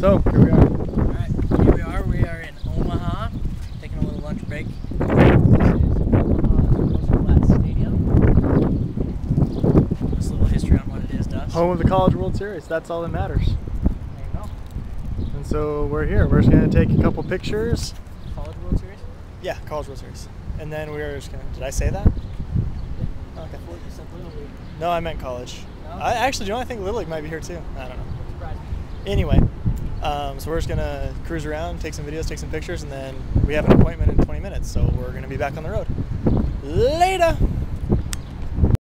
So here we are. Alright, here we are. We are in Omaha, taking a little lunch break. This is Omaha Rosenblatt Stadium. Just a little history on what it is to. Home of the College World Series. That's all that matters. There you go. And so we're here. We're just gonna take a couple pictures. College World Series? Yeah, College World Series. And then we're just gonna. Did I say that? Okay. Before you said Little League. No, I meant college. No? I actually, do you know, I think Little League might be here too. I don't know. Anyway, um, so we're just gonna cruise around, take some videos, take some pictures, and then we have an appointment in 20 minutes. So we're gonna be back on the road.